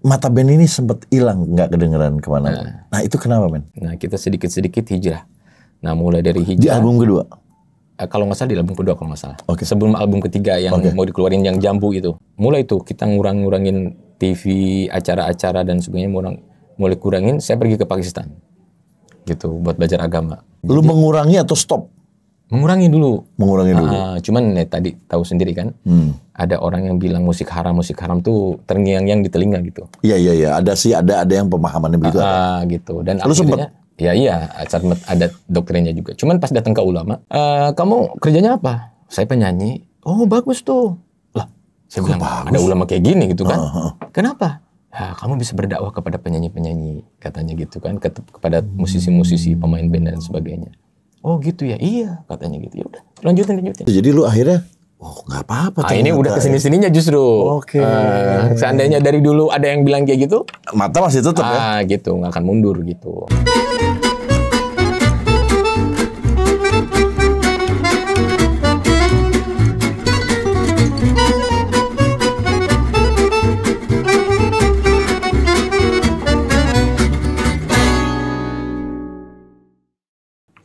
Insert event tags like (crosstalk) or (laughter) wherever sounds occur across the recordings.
Mata band ini sempat hilang, nggak kedengeran ke mana. Nah. itu kenapa men? Nah kita sedikit-sedikit hijrah. Nah mulai dari Di hijrah. album kedua? Eh, kalau nggak salah di album kedua kalau nggak salah. Oke. Sebelum album ketiga yang Oke. mau dikeluarin yang jambu itu. Mulai tuh kita ngurang-ngurangin TV, acara-acara dan sebagainya mulai, mulai kurangin. Saya pergi ke Pakistan. Gitu buat belajar agama. Lu mengurangi atau stop? Mengurangi dulu. Mengurangi dulu. Ah, cuman ya, tadi tahu sendiri kan. Hmm. Ada orang yang bilang musik haram, musik haram tuh terngiang-ngiang di telinga gitu. Iya iya iya, ada sih ada ada yang pemahamannya begitu. Ah, gitu. Dan Lu akhirnya, ya iya, saat ada doktrinnya juga. Cuman pas datang ke ulama, "Eh, kamu kerjanya apa? Saya penyanyi. Oh bagus tuh. Lah, saya bilang ada ulama kayak gini gitu kan? Heeh. Kenapa? Ya, kamu bisa berdakwah kepada penyanyi-penyanyi katanya gitu kan, ke- kepada musisi-musisi, pemain band dan sebagainya. Oh gitu ya, iya katanya gitu. Ya udah, lanjutin lanjutin. Jadi lu akhirnya, oh nggak apa-apa. Ah, ini udah ya. ke sini sininya justru. Oke. Eh, seandainya dari dulu ada yang bilang kayak gitu, Mata masih tutup ya? ah gitu, nggak akan mundur gitu.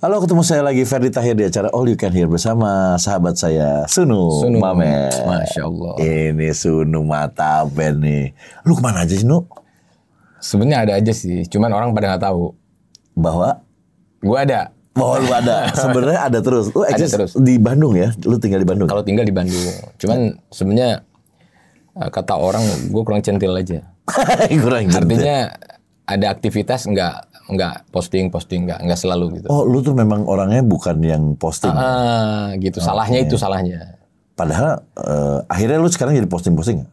Halo, ketemu saya lagi Ferdi Tahir di acara All You Can Hear bersama sahabat saya Sunu, Sunu. Mamet. Masya Allah. Ini Sunu mata band nih. Lu ke mana aja sih, Nu? Sebenarnya ada aja sih, cuman orang pada nggak tahu. Bahwa Gua ada. Oh lu ada, sebenarnya ada terus. Lu Ada terus. di Bandung ya? Lu tinggal di Bandung? Kalau tinggal di Bandung, cuman sebenarnya eh, kata orang gue kurang centil aja. (laughs) Kurang jelas. Artinya ada aktivitas nggak nggak posting posting nggak nggak selalu gitu. Oh lu tuh memang orangnya bukan yang posting. Ah gitu. Salahnya itu salahnya. Padahal eh, akhirnya lu sekarang jadi posting-posting nggak?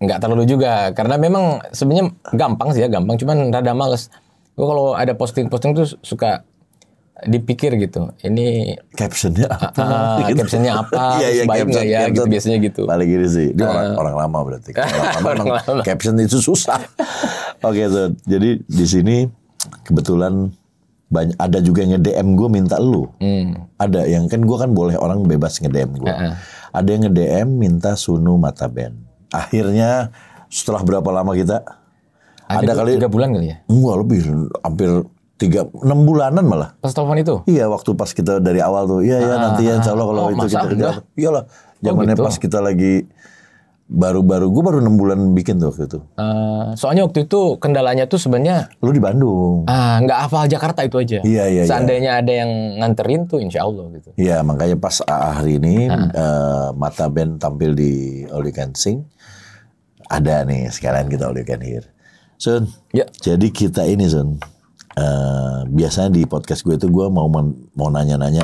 Nggak terlalu juga karena memang sebenarnya gampang sih ya gampang, cuman rada males. Gue kalau ada posting posting tuh suka dipikir gitu. Ini Captionnya apa? ah, (laughs) Gitu. captionnya apa, (laughs) Iya, iya, baik nggak caption- ya gitu biasanya gitu. Paling gini sih. Dia orang, orang lama berarti. (laughs) Orang lama Orang lama. caption itu susah. Oke, so, jadi di sini kebetulan banyak ada juga yang nge-DM gue minta lu. Hmm. Ada yang kan gue kan boleh orang bebas nge-DM gue. Heeh. Ada yang nge-DM minta Sunu Mata Band. Akhirnya setelah berapa lama kita? Ada, Ada kali tiga bulan kali ya. enggak lebih hampir tiga enam bulanan malah. Pas telepon itu. Iya waktu pas kita dari awal tuh, iya ya nanti ya insya Allah kalau oh, itu kita kerja. Iyalah, zamannya gitu? pas kita lagi baru-baru, gue baru enam bulan bikin tuh waktu itu. Eh, soalnya waktu itu kendalanya tuh sebenarnya Lu di Bandung. ah nggak hafal Jakarta itu aja. Iya, iya, iya. Seandainya ada yang nganterin tuh insya Allah gitu. Iya makanya pas hari ini eh, Mata Band tampil di All You Can Sing, ada nih sekalian kita All You Can Hear. Sun, Ya. jadi kita ini Sun, eh, biasanya di podcast gue itu gue mau men- mau nanya-nanya,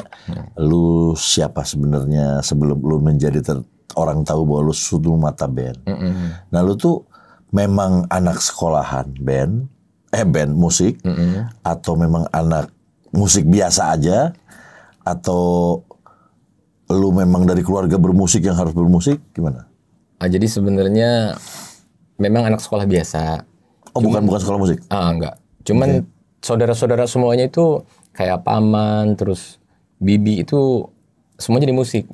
lu siapa sebenarnya sebelum lu menjadi ter- orang tahu bahwa lu Sunu Mata Band. Mm-mm. Nah lu tuh memang anak sekolahan band, eh band musik, Mm-mm. atau memang anak musik biasa aja, atau lu memang dari keluarga bermusik yang harus bermusik, gimana? Ah, jadi sebenarnya memang anak sekolah biasa. Oh bukan bukan sekolah musik? Ah enggak. Cuman saudara-saudara semuanya itu kayak paman terus bibi itu semuanya di musik.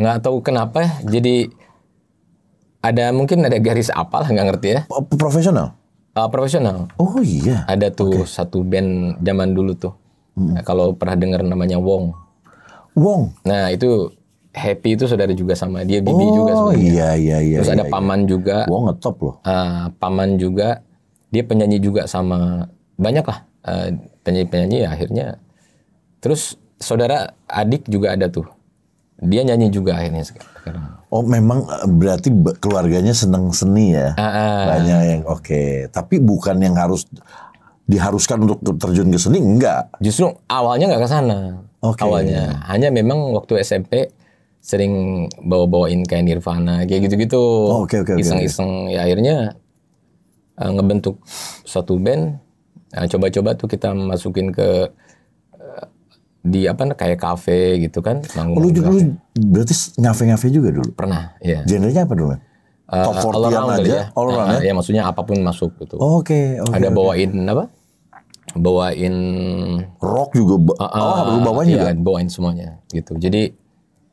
Nggak tahu kenapa jadi ada mungkin ada garis apa lah nggak ngerti ya. Oh, profesional? Ah, profesional. Oh iya. Ada tuh satu band zaman dulu tuh. Hmm. Nah, kalau pernah dengar namanya Wong. Wong. Nah itu Happy itu saudara juga sama dia, Bibi oh juga sebenarnya. iya iya iya. Terus iya, ada iya. Paman juga. Wong ngetop loh. Ah, paman juga dia penyanyi juga sama banyak lah eh, penyanyi-penyanyi ya akhirnya terus saudara adik juga ada tuh dia nyanyi juga akhirnya sekarang Oh memang eh, berarti be- keluarganya seneng seni ya? Ah, ah. Banyak yang oke. Tapi bukan yang harus diharuskan untuk terjun ke seni enggak. justru awalnya nggak ke sana Oke. awalnya hanya memang waktu SMP sering bawa-bawain kayak Nirvana kayak gitu-gitu Oh, oke, oke, oke, iseng-iseng ya akhirnya eh, ngebentuk satu band Nah, coba-coba tuh kita masukin ke di apa kayak kafe gitu kan manggung Oh, lu juga lu berarti ngafe-ngafe juga dulu. pernah ya Genrenya apa dulu? Eh, Top 40 all around kali aja, all around Ah, ya? ya maksudnya apa pun masuk gitu Oke, oke. ada bawain apa bawain rock juga. ba- oh, Ah, lu bawain juga. iya, bawain semuanya gitu. Jadi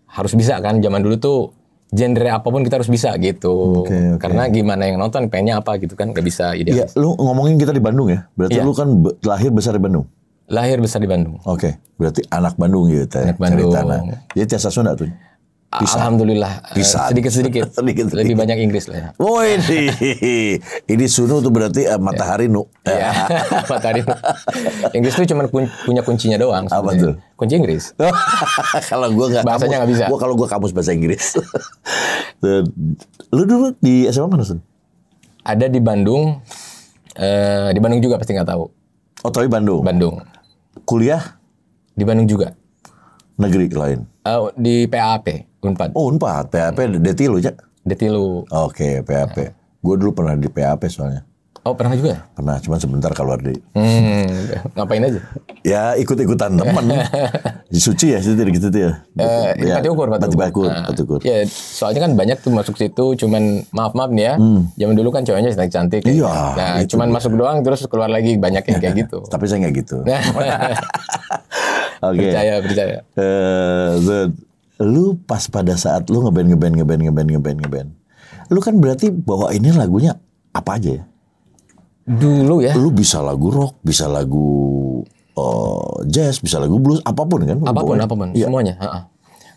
harus bisa kan zaman dulu tuh genre apa pun kita harus bisa gitu. Oke, oke. Karena gimana yang nonton pengennya apa gitu kan nggak bisa Iya, idealis. lu ngomongin kita di Bandung ya. Berarti Iya. lu kan lahir besar di Bandung. Lahir besar di Bandung. Oke, berarti anak Bandung gitu ya. Anak Bandung. ceritanya. Jadi Tiasa Sunda tuh. Alhamdulillah eh, Bisa. sedikit-sedikit. Sedikit-sedikit. (laughs) Lebih banyak Inggris lah ya. Oh ini, (laughs) ini Sunu tuh berarti eh, matahari nu. Iya, (laughs) matahari. Inggris tuh cuma kun- punya kuncinya doang. Apa tuh? Kunci Inggris. kalau gua nggak Bahasanya nggak bisa. Gua kalau gua kamus bahasa Inggris. Lu dulu di SMA mana Sun? Ada di Bandung. eh di Bandung juga pasti nggak tahu. Oh tapi Bandung. Bandung. Kuliah Di Bandung juga. negeri lain. Eh, di PAP Unpad. Oh Unpad, PAP Deti lu ya? Detilu. Oke, PAP. Gue dulu pernah di PAP soalnya. Oh pernah juga? Pernah, cuman sebentar keluar di. Hmm, ngapain aja? Ya ikut-ikutan temen. (laughs) di Suci ya, situ gitu tuh ya. Eh, ya, Pati Ukur, Pati Pati Ukur. Nah, Pati Ukur. Ya, soalnya kan banyak tuh masuk situ, cuman maaf maaf nih ya. Zaman dulu kan cowoknya cantik cantik. Hmm. Iya, Nah, itu cuman masuk doang terus keluar lagi banyak yang kayak gitu. (laughs) Tapi saya nggak gitu. (laughs) Oke. percaya percaya. Eh, Zed, lu pas pada saat lu ngeband ngeband ngeband ngeband ngeband ngeband, lu kan berarti bawa ini lagunya apa aja ya? Dulu ya. Lu bisa lagu rock, bisa lagu eh, jazz, bisa lagu blues, apa pun kan? apa pun bawa. apa pun semuanya ha-ha.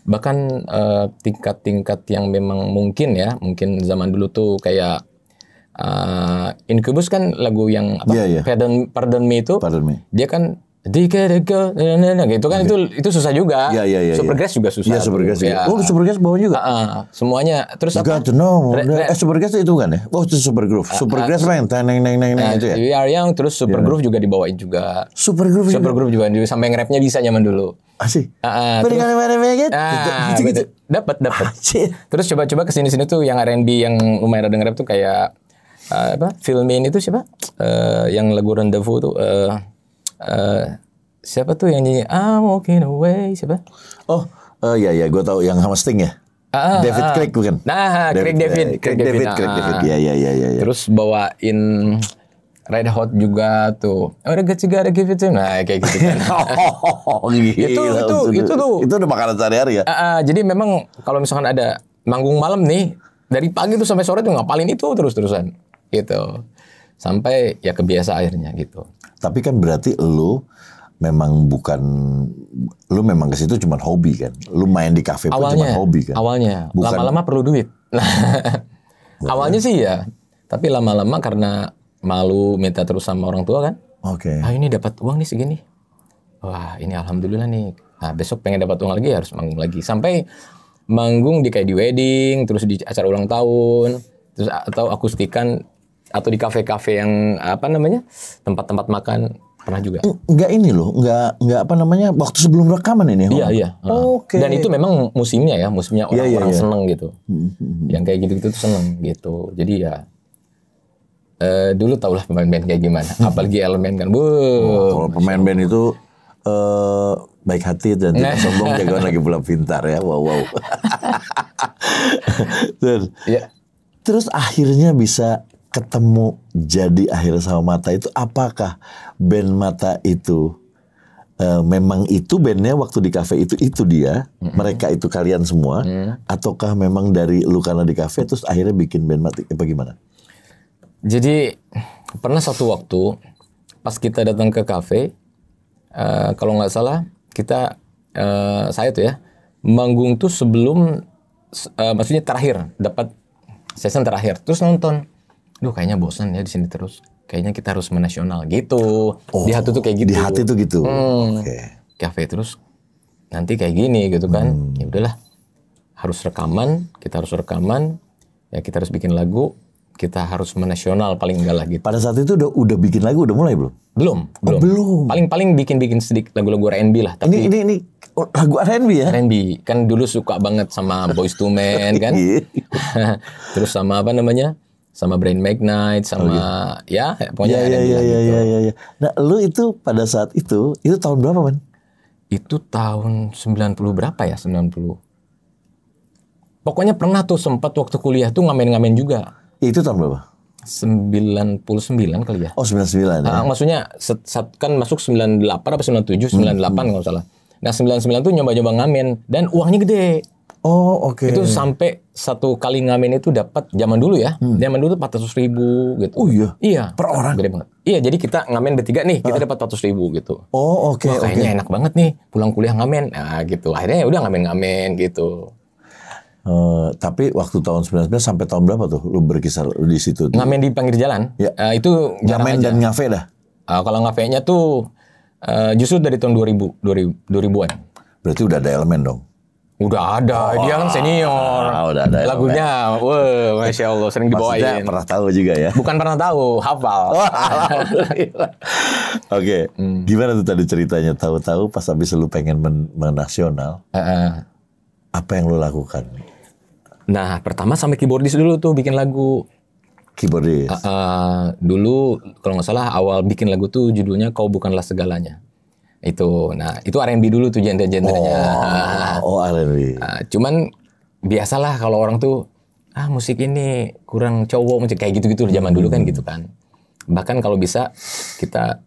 bahkan eh, tingkat-tingkat yang memang mungkin ya mungkin zaman dulu tuh kayak eh, Incubus kan lagu yang apa Iya, iya. Pardon, Pardon Me itu Pardon me. dia kan Dika dika na, na, na, gitu kan itu itu susah juga Iya, iya, iya, Supergrass juga susah Iya, Supergrass juga. Ya. Oh, Supergrass bawa juga. Ah, semuanya terus apa Got to know. Re- re- eh, Supergrass itu kan ya? Oh, itu Supergroove. Supergrass main, neng neng neng neng Nah, itu ya? We Are Young terus Iya. Supergroove juga dibawain juga Supergroove itu. Supergroove juga sampai nge-rapnya bisa zaman dulu. Ah, ah, terus- mana mana mana gitu. Ah, Gitu gitu. dapat dapat. Asik. Terus coba-coba ke sini sini tuh yang R&B yang lumayan rada nge-rap tuh kayak eh, apa? Filmin itu siapa? Eh, yang lagu Rendezvous tuh eh eh, siapa tuh yang nyanyi I'm walking away siapa? Oh, eh, ya ya, gue tahu yang sama Sting ya. Ah, David ah. Craig bukan? Nah, Craig David, Craig David, Nah, Craig David. ah. Ya ya ya ya. ya. Terus bawain Red Hot juga tuh. Oh, udah you gotta give it to him. Nah, kayak gitu kan. (laughs) Oh, gila. Itu- itu- itu tuh. Itu udah makanan sehari-hari ya. Ah, ah, jadi memang kalau misalkan ada manggung malam nih dari pagi tuh sampai sore tuh ngapalin itu terus-terusan gitu sampai ya kebiasa akhirnya gitu. Tapi kan berarti lu memang bukan lu memang ke situ cuma hobi kan. Lu main di kafe pun cuma hobi kan. awalnya. Lama-lama perlu duit. (laughs) Awalnya sih ya tapi lama-lama karena malu minta terus sama orang tua kan? Oke. ah ini dapat uang nih segini. Wah ini alhamdulillah nih. Nah besok pengen dapat uang lagi harus manggung lagi. Sampai manggung di kayak di wedding terus di acara ulang tahun terus atau akustikan atau di kafe-kafe yang apa namanya tempat-tempat makan pernah juga Enggak ini loh, enggak enggak apa namanya waktu sebelum rekaman ini. iya iya Oke. dan itu memang musimnya ya musimnya Iya, iya, orang-orang iya. seneng gitu yang kayak gitu-gitu tuh seneng gitu jadi ya eh, dulu tau lah pemain band kayak gimana apalagi elemen kan bu Kalau pemain band itu eh baik hati dan tidak Nah. sombong jagoan lagi pula pintar ya. Wow wow. (laughs) Terus, ya terus akhirnya bisa ketemu jadi akhir sama mata itu apakah band mata itu eh, memang itu bandnya waktu di kafe itu itu dia mereka itu kalian semua ataukah memang dari lu karena di kafe terus akhirnya bikin band mati apa gimana? Jadi pernah satu waktu pas kita datang ke kafe, eh, kalau nggak salah kita eh, saya tuh ya manggung tuh sebelum eh, maksudnya terakhir dapat season terakhir terus nonton, duh kayaknya bosan ya di sini terus, kayaknya kita harus menasional gitu. di hati tuh kayak gitu. Di hati tuh gitu. Hmm. Oke. kafe terus nanti kayak gini gitu kan ya udahlah harus rekaman kita harus rekaman ya kita harus bikin lagu kita harus menasional paling enggak lah gitu Pada saat itu udah udah bikin lagu udah mulai belum? belum belum Oh, belum. paling paling bikin bikin sedikit lagu-lagu R&B lah Ini tapi ini ini oh, lagu R&B ya? R&B kan dulu suka banget sama Boys to Men kan (laughs) Iya. (laughs) terus sama apa namanya sama Brain Magnite sama ya Iya pokoknya iya R&B iya lah iya gitu. iya iya. iya. Nah, lu itu pada saat itu itu tahun berapa, Man? itu tahun 90 berapa ya 90 pokoknya pernah tuh sempat waktu kuliah tuh ngamen-ngamen juga Ya, itu tahun berapa? 99 kali ya Oh, 99 ya. Ah, maksudnya set, set- kan masuk 98 apa 97 98 Hmm. nggak salah nah 99 tuh nyoba-nyoba ngamen dan uangnya gede Oh, oke. Itu sampai satu kali ngamen itu dapat zaman dulu ya. Zaman dulu tuh 400 ribu gitu. Hmm. Oh iya. Iya. Per orang? Gede banget. Iya, jadi kita ngamen bertiga nih, kita dapat 400 ribu gitu. Oh, oke, Wah, oke. kayaknya enak banget nih pulang kuliah ngamen. Nah, gitu. Akhirnya ya udah ngamen-ngamen gitu. Eh, tapi waktu tahun 99 sampai tahun berapa tuh lu berkisar di situ? tuh? Ngamen di pinggir jalan. Ya. eh, itu Ngamen dan ngafe dah. Ah, kalau ngafe-nya tuh eh, justru dari tahun 2000, 2000 2000-an. Berarti udah ada elemen dong. Udah ada, dia kan senior. Ah, udah ada Lagunya, wah, masya Allah, sering Maksudnya dibawain. pernah tahu juga ya. Bukan pernah tahu, hafal. (laughs) Oke, Hmm. gimana tuh tadi ceritanya? Tahu-tahu pas habis lu pengen men menasional, Eh, eh. apa yang lu lakukan? Nah, pertama sampai keyboardis dulu tuh bikin lagu. Keyboardis. Eh, eh, dulu kalau nggak salah awal bikin lagu tuh judulnya Kau Bukanlah Segalanya. Itu, nah itu R&B dulu tuh genre-genrenya. Oh, oh R&B. Nah, (laughs) cuman biasalah kalau orang tuh ah musik ini kurang cowok musik kayak gitu-gitu zaman dulu kan gitu kan. Bahkan kalau bisa kita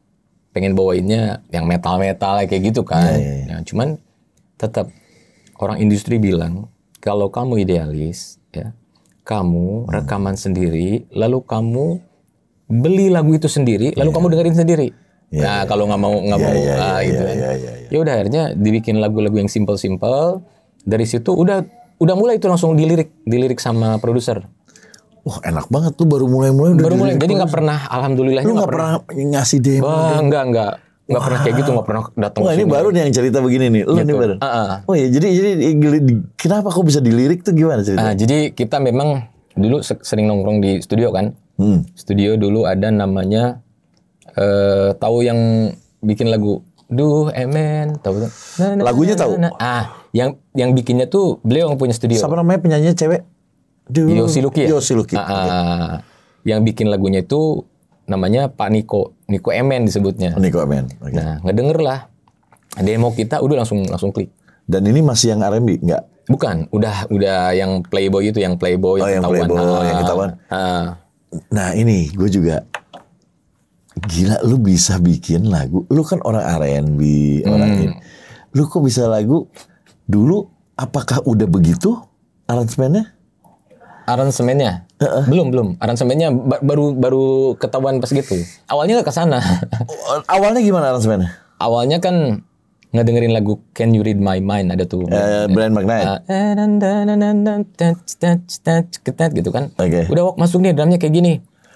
pengen bawainnya yang metal-metal kayak gitu kan. Iya, Ya, cuman tetap orang industri bilang kalau kamu idealis ya, kamu rekaman sendiri lalu kamu beli lagu itu sendiri lalu kamu dengerin sendiri. Nah, kalau nggak mau nggak Iya, mau iya, ah, iya, gitu iya, kan. iya, iya, iya. Ya udah akhirnya dibikin lagu-lagu yang simple-simple. Dari situ udah udah mulai itu langsung dilirik, dilirik sama produser. Wah enak banget tuh baru mulai-mulai udah Baru mulai. Jadi nggak pernah, alhamdulillahnya Lu nggak pernah. pernah ngasih demo? Wah, enggak enggak nggak pernah kayak gitu, nggak pernah datang. Wah ini baru nih yang cerita begini nih. Lu nih baru. Ah, ah. Oh iya jadi jadi kenapa kok bisa dilirik tuh gimana cerita? Ah, jadi kita memang dulu se- sering nongkrong di studio kan. Hmm. Studio dulu ada namanya eh tahu yang bikin lagu Duh Emen tahu na, Lagunya tahu? Ah, yang yang bikinnya tuh beliau yang punya studio. Siapa namanya penyanyinya cewek? Duh. Yosi Luki ya? Yosi Luki. Ah, ah. yang bikin lagunya itu namanya Pak Niko, Niko Emen disebutnya. Niko Men. Oke. Nah, ngedenger lah demo kita udah langsung langsung klik. Dan ini masih yang R&B enggak? Bukan, udah udah yang Playboy itu yang Playboy Oh, yang ketahuan. Playboy, Ah, yang ketahuan. ah. Nah ini gue juga gila lu bisa bikin lagu. Lu kan orang R&B, orang Hmm. ini. Lu kok bisa lagu dulu apakah udah begitu aransemennya? Aransemennya belum belum. Aransemennya ba- baru baru ketahuan pas gitu. Awalnya ke sana. Oh, Awalnya gimana aransemennya? Awalnya kan ngedengerin lagu Can You Read My Mind ada tuh. Eh, Brian McKnight. Ketet gitu kan. Oke. Udah masuk nih drumnya kayak gini.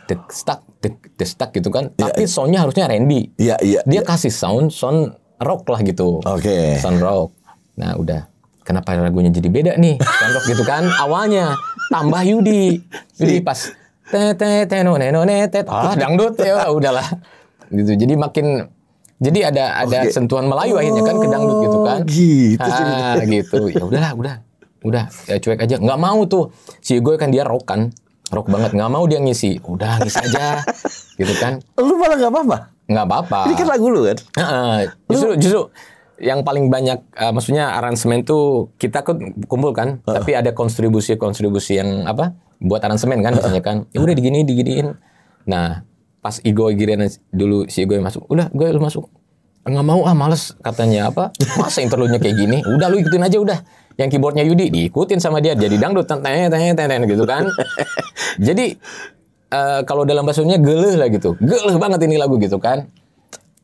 Dek stuck, dek dek stuck gitu kan. Tapi soundnya harusnya R&B. Iya, iya. Dia kasih sound sound rock lah gitu. Oke. Sound rock. Nah udah. Kenapa lagunya jadi beda nih? Sound rock gitu kan. Awalnya tambah Yudi. Yudi pas te te te no ne no ne te ah dangdut ya udahlah gitu jadi makin jadi ada ada Oke. sentuhan Melayu akhirnya kan ke dangdut gitu kan gitu ah, gitu ya udahlah udah udah ya cuek aja nggak mau tuh si gue kan dia rock kan rock banget. Nggak mau dia ngisi. Udah ngisi aja. (laughs) Gitu kan? Lu malah nggak apa-apa. nggak apa-apa. Ini kan lagu lu kan? Heeh. justru justru yang paling banyak eh, maksudnya aransemen tuh kita kan kumpul kan. Tapi ada kontribusi kontribusi yang apa? Buat aransemen kan misalnya kan. Ya udah digini diginiin. Nah pas Igo Girian dulu si Igo yang masuk udah gue lu masuk. Nggak mau ah males katanya apa. Masa interlude-nya kayak gini? Udah lu ikutin aja udah yang keyboardnya Yudi diikutin sama dia jadi dangdut tanya tanya tanya gitu kan (laughs) jadi eh, kalau dalam bahasanya geleh lah gitu geleh banget ini lagu gitu kan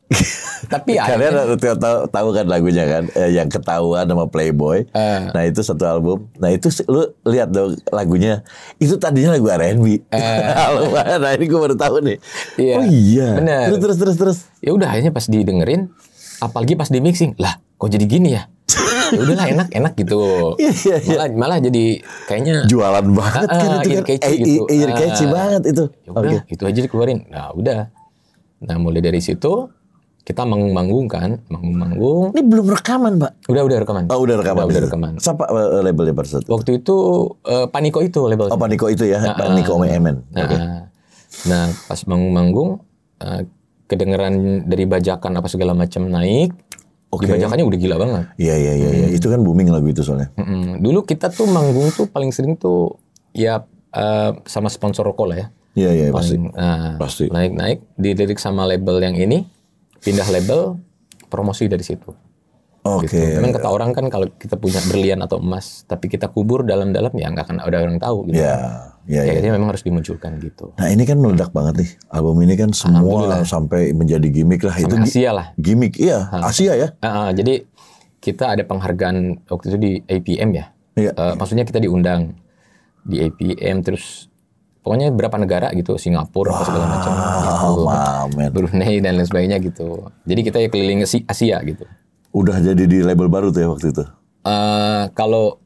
(laughs) tapi akhirnya Kalian tahu, tahu, tahu kan lagunya kan eh, yang ketahuan sama Playboy. Eh. Nah itu satu album. Nah itu lu lihat dong lagunya. Itu tadinya lagu R&B. (laughs) nah ini gue baru tahu nih. Eh. Iya. Oh iya. Bener. Terus terus terus terus. ya udah akhirnya pas didengerin apalagi pas di mixing lah kok jadi gini ya ya udahlah enak enak gitu (laughs) Iya, iya, iya. malah malah jadi kayaknya Jualan banget Ah, kan ah, itu ear kan. catchy Eh, gitu. Ear Ah. catchy banget itu. ya udah itu aja dikeluarin nah udah nah mulai dari situ kita manggung-manggung kan manggung-manggung Ini belum rekaman, Pak. udah udah rekaman Oh udah rekaman. udah, udah rekaman Siapa eh, labelnya pada saat waktu itu eh, Paniko itu label Oh Pak Niko itu ya, Pak Niko Emen. Nah, Oke. nah pas manggung-manggung eh, kedengeran dari bajakan apa segala macam naik. Oke. Di bajakannya udah gila banget. Iya iya iya. iya. Itu kan booming lagu itu soalnya. Mm-mm. Dulu kita tuh manggung tuh paling sering tuh ya eh, sama sponsor rokok lah ya. Iya iya pasti. Nah, Pasti. Naik-naik dilirik sama label yang ini, pindah label, promosi dari situ. Oke. Gitu. Cuman kata orang kan kalau kita punya berlian atau emas, tapi kita kubur dalam-dalam ya nggak akan ada orang tahu gitu. Ya, ya, ya. Kayaknya memang harus dimunculkan gitu. Nah ini kan meledak banget nih. Album ini kan semua sampai menjadi gimmick lah. itu Sampai gi- Asia lah. gimmick, iya. Asia ya. Ah, ah, jadi kita ada penghargaan waktu itu di APM ya. Iya. Eh, maksudnya kita diundang di APM terus pokoknya berapa negara gitu, Singapura apa segala macam gitu. Mamen. Brunei dan lain sebagainya gitu. Jadi kita ya keliling Asi- Asia gitu. Udah jadi di label baru tuh ya waktu itu. Eh, kalau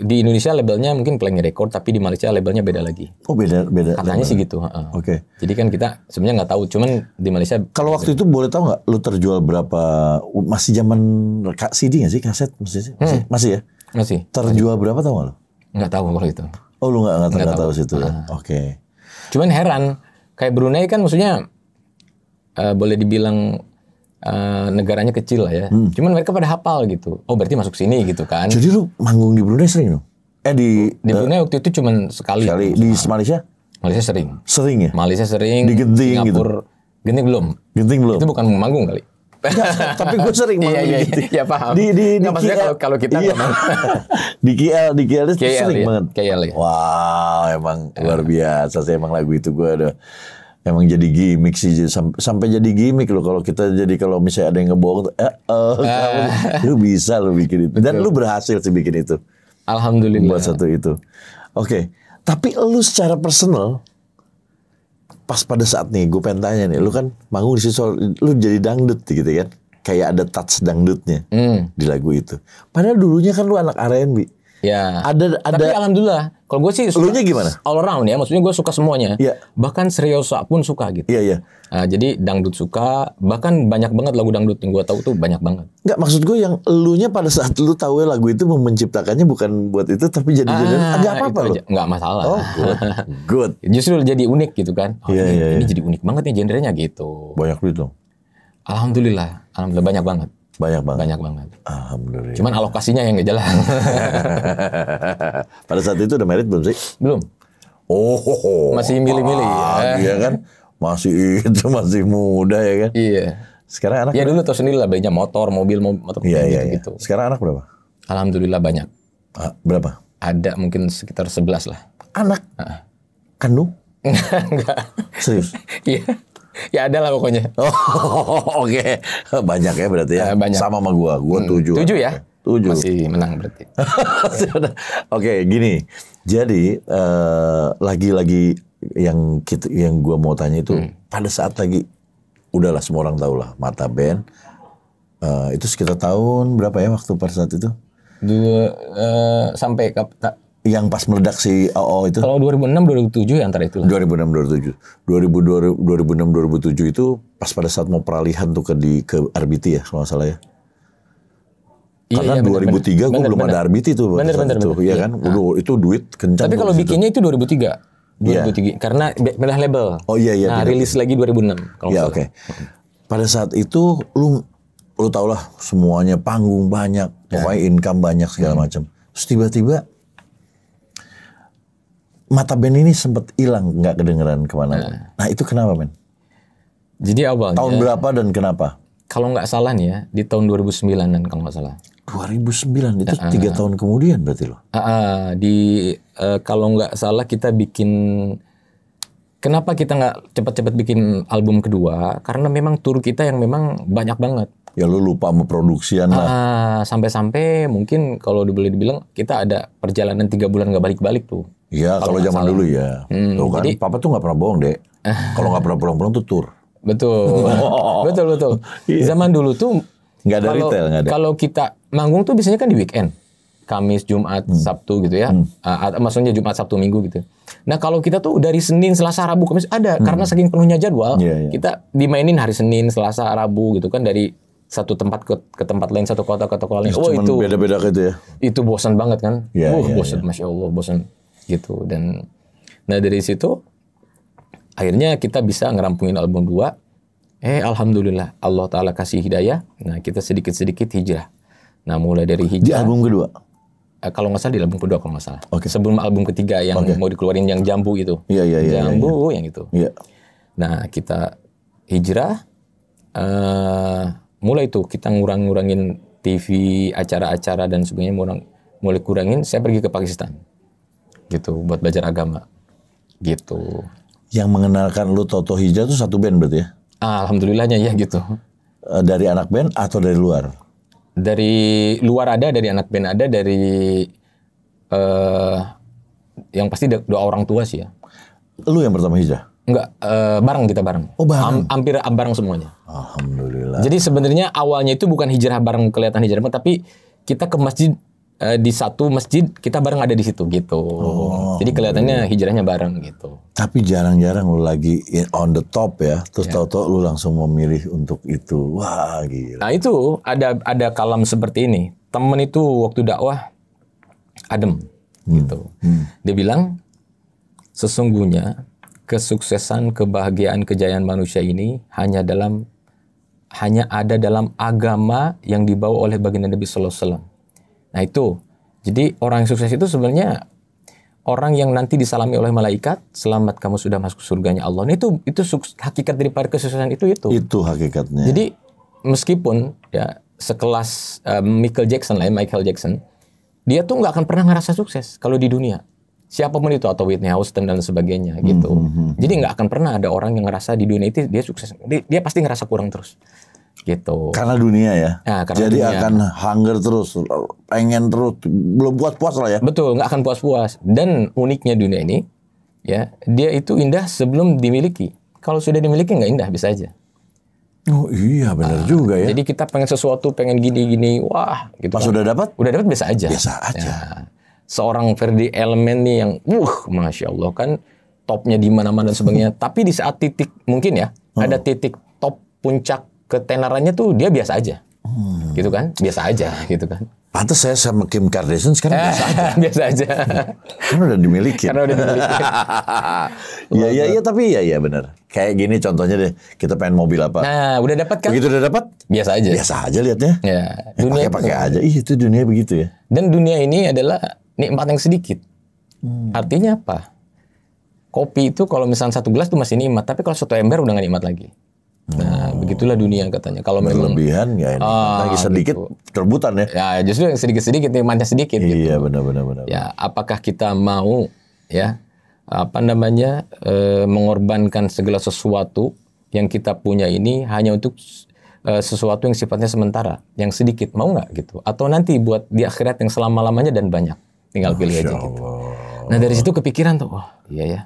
di Indonesia labelnya mungkin Pelangi Record, tapi di Malaysia labelnya beda lagi. Oh beda, beda. Katanya sih gitu. heeh. Oke. Jadi kan kita sebenarnya nggak tahu, cuman di Malaysia Kalau waktu itu boleh tahu nggak, lu terjual berapa? Masih zaman CD nggak sih kaset? Masih, masih, masih ya? masih Terjual berapa tahu nggak lu? nggak tahu kalau itu. Oh lu nggak nggak tahu, tahu situ ya? Oke. Cuman heran, kayak Brunei kan maksudnya eh, boleh dibilang eh, negaranya kecil lah ya. Hmm. Cuman mereka pada hafal gitu. Oh berarti masuk sini gitu kan. Jadi lu manggung di Brunei sering dong? Eh di Di Brunei waktu itu cuman sekali. kali di Malaysia Malaysia sering. sering ya? Malaysia sering. Di Genting gitu? Genting belum. Genting belum? Itu bukan manggung kali. Tapi gue sering (laughs) Iya, manggung iya, di Genting. iya, paham. Di di di Nggak, maksudnya KL. kalau- kalau kita Iya. memang- (laughs) di KL di KL itu KL sering ya, banget. KL ya. Wow, emang luar biasa sih emang lagu itu gue ada emang jadi gimmick sih sampai, sampai jadi gimmick loh kalau kita jadi kalau misalnya ada yang ngebohong eh, oh, kamu, (laughs) lu bisa lu bikin itu dan lu berhasil sih bikin itu Alhamdulillah. buat satu itu. Oke, tapi lu secara personal pas pada saat nih gue pengen tanya nih, lu kan manggung di situ, lu jadi dangdut gitu kan, kayak ada touch dangdutnya Hmm, di lagu itu. Padahal dulunya kan lu anak R&B. Ya. Ada ada Tapi alhamdulillah, kalau gue sih suka Elunya gimana? all around ya, maksudnya gue suka semuanya. Iya. Bahkan seriosa pun suka gitu. Iya iya. Nah, jadi dangdut suka, bahkan banyak banget lagu dangdut yang gue tahu tuh banyak banget. Enggak maksud gue yang elunya pada saat lu tahu lagu itu menciptakannya bukan buat itu tapi jadi jadi ada apa-apa Ah, itu lu. aja. Nggak masalah. Oh, good. good. (laughs) Justru jadi unik gitu kan. Oh, Iya, ini, iya, ini jadi unik banget nih genrenya gitu. Banyak duit dong. Alhamdulillah, alhamdulillah banyak banget, Banyak banget. banyak banget. Alhamdulillah. Cuman alokasinya yang nggak jalan. (laughs) pada saat itu udah married belum sih? Belum. Oh, Masih milih-milih. Ah, iya kan? Masih itu masih muda ya kan? Iya. Sekarang anak Ya dulu tau sendiri lah belinya motor, mobil, mo- motor Iya iya iya. gitu-gitu. Sekarang anak berapa? Alhamdulillah banyak. Ah, berapa? Ada mungkin sekitar 11 lah. Anak? Kandung? (laughs) Enggak. Serius? Iya. Ya ada lah pokoknya. (laughs) Oh, oke. Banyak ya berarti ya. Eh, banyak. Sama sama gua. Gua tujuh. Tujuh ya? Tujuh. Masih menang berarti. (laughs) Oke, gini. Jadi eh, lagi-lagi yang kita yang gua mau tanya itu Hmm. pada saat lagi udahlah semua orang tahu lah mata band eh, itu sekitar tahun berapa ya waktu pada saat itu? Dua eh, sampai kap, ta- Yang pas meledak si OO itu kalau 2006 2007 ya antara itu lah. 2006 2007. 2000 2006 2007 itu pas pada saat mau peralihan tuh ke di ke RBT ya kalau nggak salah ya. Karena Iya, iya, bener, 2003 gue belum bener. ada RBT tuh Bener, bener, itu, bener. ya Iya. kan? Udah, itu duit kencang. Tapi kalau bikinnya itu 2003. 2003 karena be- pindah label. Oh, iya, iya, Nah, pindah. rilis lagi 2006 kalau Ya nggak oke. Pada saat itu lu lu tau lah semuanya panggung banyak, Ya. pokoknya income banyak segala Hmm. macam. Terus tiba-tiba mata band ini sempat hilang nggak kedengeran ke mana. Nah itu kenapa men? Jadi awalnya Tahun berapa dan kenapa? kalau nggak salah nih ya di tahun 2009an kalau nggak salah. 2009 itu tiga tahun kemudian berarti loh. Ah, ah, di eh, kalau nggak salah kita bikin kenapa kita nggak cepat-cepat bikin album kedua karena memang tur kita yang memang banyak banget Ya lu lupa sama produksian lah. Ah, sampai-sampai mungkin kalau boleh dibilang kita ada perjalanan tiga bulan nggak balik-balik tuh Iya kalau zaman dulu ya. Hmm, Tuh kan, papa tuh nggak pernah bohong dek. (laughs) kalau nggak pernah pulang-pulang tuh tur. betul (laughs) betul betul zaman dulu tuh Nggak ada kalau- retail, nggak ada. kalau kita manggung tuh biasanya kan di weekend Kamis, Jumat, Hmm. Sabtu gitu ya. Ah, ah, maksudnya Jumat, Sabtu, Minggu gitu. Nah kalau kita tuh dari Senin, Selasa, Rabu, Kamis ada karena saking penuhnya jadwal, Hmm. Iya, iya. kita dimainin hari Senin, Selasa, Rabu gitu kan dari satu tempat ke, ke tempat lain, satu kota ke kota lain. Oh Cuman itu beda-beda gitu ya. itu bosan banget kan? Iya, Wah iya, bosan, masya Allah bosan gitu. Dan nah dari situ akhirnya kita bisa ngerampungin album 2 Eh alhamdulillah Allah Taala kasih hidayah. Nah kita sedikit-sedikit hijrah. Nah mulai dari Di hijrah. album kedua. Eh, kalau nggak salah di album kedua kalau nggak salah. Oke. Sebelum album ketiga yang mau dikeluarin yang jambu itu. Iya iya iya. iya, jambu yang itu. Iya. Nah kita hijrah. eh mulai tuh kita ngurang-ngurangin TV, acara-acara dan sebagainya mulai, mulai kurangin, saya pergi ke Pakistan. Gitu, buat belajar agama. Gitu. Yang mengenalkan lu Toto Hijrah tuh satu band berarti ya? Ah, Alhamdulillahnya ya gitu. Eh, Dari anak band atau dari luar? Dari luar ada, dari anak band ada, dari eh yang pasti doa orang tua sih ya. Lu yang pertama hijrah? Enggak, eh, bareng kita bareng. Oh, bareng. Ham- hampir bareng semuanya. Alhamdulillah. Jadi sebenarnya awalnya itu bukan hijrah bareng kelihatan hijrah tapi kita ke masjid eh, di satu masjid kita bareng ada di situ gitu. Jadi kelihatannya hijrahnya bareng gitu. Tapi jarang-jarang lu lagi on the top ya, terus tahu-tahu lu langsung memilih untuk itu. Wah, gila. Nah itu ada ada kalam seperti ini. Temen itu waktu dakwah adem gitu. Dia bilang sesungguhnya kesuksesan, kebahagiaan, kejayaan manusia ini hanya dalam hanya ada dalam agama yang dibawa oleh baginda Nabi Sallallahu Alaihi Wasallam. Nah itu, jadi orang yang sukses itu sebenarnya orang yang nanti disalami oleh malaikat, selamat kamu sudah masuk surganya Allah. Nah, itu itu hakikat daripada kesuksesan itu itu. Itu hakikatnya. Jadi meskipun ya sekelas eh, Michael Jackson lah, ya, Michael Jackson, dia tuh nggak akan pernah ngerasa sukses kalau di dunia. Siapa pun itu atau Whitney Houston dan sebagainya gitu. Jadi nggak akan pernah ada orang yang ngerasa di dunia itu dia sukses. Dia, dia pasti ngerasa kurang terus. Gitu. karena dunia ya. Nah, karena Jadi dunia. akan hunger terus, pengen terus, belum puas-puas lah ya. Betul, nggak akan puas-puas. Dan uniknya dunia ini, ya dia itu indah sebelum dimiliki. Kalau sudah dimiliki nggak indah, bisa aja. Oh iya benar juga ya. Jadi kita pengen sesuatu, pengen gini-gini, wah, gitu. Pas kan. udah dapat, Udah dapat biasa aja. biasa aja. Ya, seorang Ferdi Elemen nih yang, wuh, masya Allah kan topnya di mana-mana dan sebagainya. (laughs) Tapi di saat titik mungkin ya, ada titik top puncak ketenarannya tuh dia biasa aja, gitu kan? Biasa aja, gitu kan? Pantes saya sama Kim Kardashian sekarang biasa aja. (laughs) biasa aja. Kan udah dimiliki. Karena udah dimiliki. (laughs) Iya iya iya tapi iya iya benar. Kayak gini contohnya deh, kita pengen mobil apa? Nah, udah dapat kan? Begitu udah dapat, Biasa aja. biasa aja liatnya. Ya, Eh, dunia pakai pakai aja. Ih itu dunia begitu ya. Dan dunia ini adalah nikmat yang sedikit. Hmm. Artinya apa? Kopi itu kalau misalnya satu gelas tuh masih nikmat, tapi kalau satu ember udah gak nikmat lagi. Nah, begitulah dunia katanya. Kalau memang Berlebihan ya ini. Ah, Lagi sedikit rebutan ya. ya justru yang sedikit-sedikit nikmatnya sedikit gitu. Iya benar benar benar. Ya, apakah kita mau ya apa namanya eh, mengorbankan segala sesuatu yang kita punya ini hanya untuk eh, sesuatu yang sifatnya sementara, yang sedikit mau nggak gitu? Atau nanti buat di akhirat yang selama lamanya dan banyak, tinggal pilih aja gitu. Nah dari situ kepikiran tuh, oh iya ya.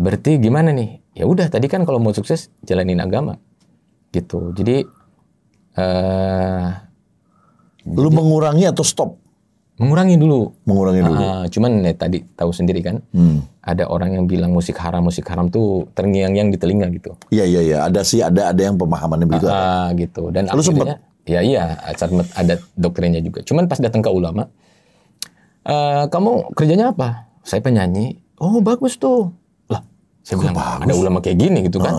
Berarti gimana nih? Ya udah tadi kan kalau mau sukses jalanin agama, gitu. Jadi eh Lu mengurangi atau stop? mengurangi dulu Mengurangi dulu. Ah, cuman ya, tadi tahu sendiri kan, Hmm. ada orang yang bilang musik haram musik haram tuh terngiang-ngiang di telinga gitu. Iya iya iya. Ada sih ada ada yang pemahamannya begitu. Ah, gitu. Dan Lu akhirnya, ya iya, sempet ada doktrinnya juga. Cuman pas datang ke ulama, eh kamu kerjanya apa? Saya penyanyi. Oh bagus tuh. Saya bilang ada ulama kayak gini gitu kan?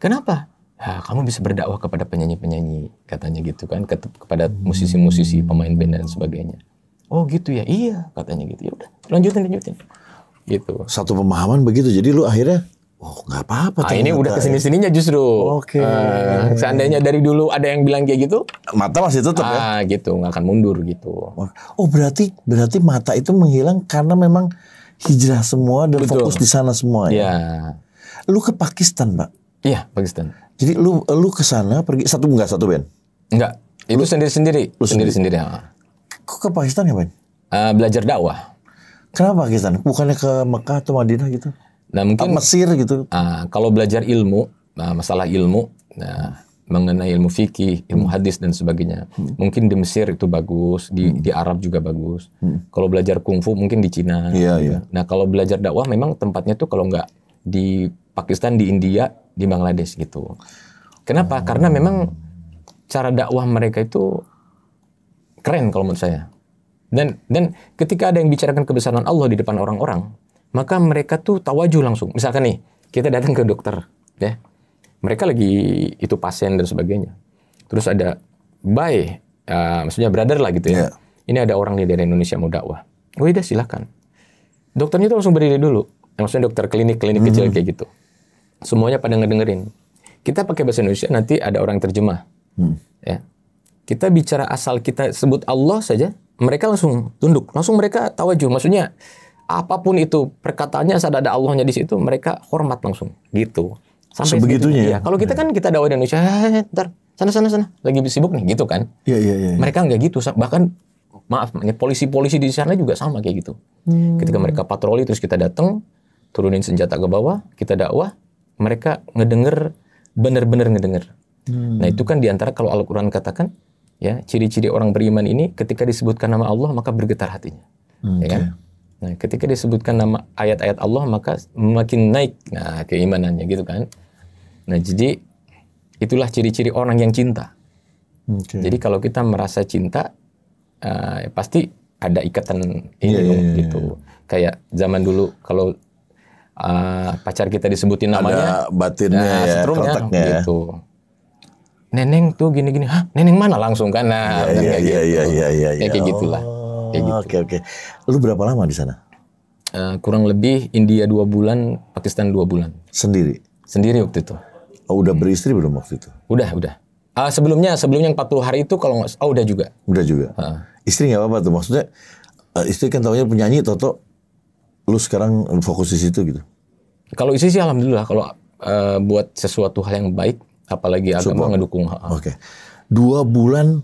Kenapa? Ya, kamu bisa berdakwah kepada penyanyi-penyanyi katanya gitu kan, ke- kepada musisi-musisi, pemain band dan sebagainya. Oh gitu ya, iya katanya gitu. Ya udah, lanjutin lanjutin. Gitu. Satu pemahaman begitu. Jadi lu akhirnya, oh nggak apa-apa. Nah, ini udah ya. ke sini sininya justru. Oke. Eh, seandainya dari dulu ada yang bilang kayak gitu, Mata masih tetap ya. ah gitu nggak akan mundur gitu. Oh berarti berarti mata itu menghilang karena memang hijrah semua dan Betul. fokus di sana semua ya. Ya, Lu ke Pakistan, Pak. iya Pakistan. Jadi lu lu ke sana pergi satu enggak satu band. Enggak, itu sendiri sendiri, sendiri sendiri. ah. Kok ke Pakistan ya, Bang? Eh, belajar dakwah. Kenapa Pakistan? Bukannya ke Mekah atau Madinah gitu? Nah Ke mungkin Mesir gitu? ah, kalau belajar ilmu, nah, masalah ilmu, nah, mengenai ilmu fikih, ilmu hadis dan sebagainya, mungkin di Mesir itu bagus, di di Arab juga bagus. Kalau belajar kungfu mungkin di Cina. Iya, gitu. iya. Nah kalau belajar dakwah memang tempatnya tuh kalau nggak di Pakistan, di India, di Bangladesh gitu. Kenapa? Karena memang cara dakwah mereka itu keren kalau menurut saya. Dan dan ketika ada yang bicarakan kebesaran Allah di depan orang-orang, maka mereka tuh tawaju langsung. Misalkan nih, kita datang ke dokter, ya. Mereka lagi itu pasien dan sebagainya. Terus ada bye, uh, maksudnya brother lah gitu ya. Iya. Ini ada orang nih dari Indonesia mau dakwah. Oh iya silakan. Dokternya tuh langsung berdiri dulu. Maksudnya dokter klinik-klinik kecil kayak gitu. Semuanya pada ngedengerin. Kita pakai bahasa Indonesia nanti ada orang terjemah. Ya. kita bicara asal kita sebut Allah saja, mereka langsung tunduk, langsung mereka tawajuh. Maksudnya apa pun itu perkataannya saat ada Allahnya di situ, mereka hormat langsung gitu. Sebegitunya ya? Iya. Kalau kita kan kita dakwah di Indonesia, "Eh, ntar sana sana sana lagi sibuk nih gitu kan. Iya iya iya. Mereka nggak gitu, bahkan maaf, polisi-polisi di sana juga sama kayak gitu. Ketika mereka patroli terus kita datang, turunin senjata ke bawah, kita dakwah, mereka ngedenger, bener-bener ngedenger. Nah itu kan di antara kalau Al-Quran katakan, ya ciri-ciri orang beriman ini ketika disebutkan nama Allah maka bergetar hatinya, ya kan? Nah ketika disebutkan nama ayat-ayat Allah maka makin naik, nah keimanannya gitu kan? Nah jadi itulah ciri-ciri orang yang cinta. Oke. Jadi kalau kita merasa cinta, eh, pasti ada ikatan ini Iya, dong, iya, iya, gitu. Kayak zaman dulu kalau eh, pacar kita disebutin namanya, Ada batinnya nah, ya, ya. gitu. Neneng tuh gini-gini, hah neneng mana langsung kan? Nah, udah Iya kayak iya gitu. iya iya iya. Ya, kayak gitulah. Oh, Kayak gitu. Oke oke. Lu berapa lama di sana? Eh, kurang lebih India dua bulan, Pakistan dua bulan. Sendiri? Sendiri waktu itu. Oh, udah beristri belum waktu itu? Udah, udah. Ah, sebelumnya, sebelumnya yang 40 hari itu kalau nggak, oh udah juga. Udah juga. Heeh. Istri nggak apa-apa tuh maksudnya eh, istri kan taunya penyanyi Toto lu sekarang fokus di situ gitu. Kalau isi sih alhamdulillah kalau eh, buat sesuatu hal yang baik apalagi agama ngedukung. ha, ha. Oke. Dua bulan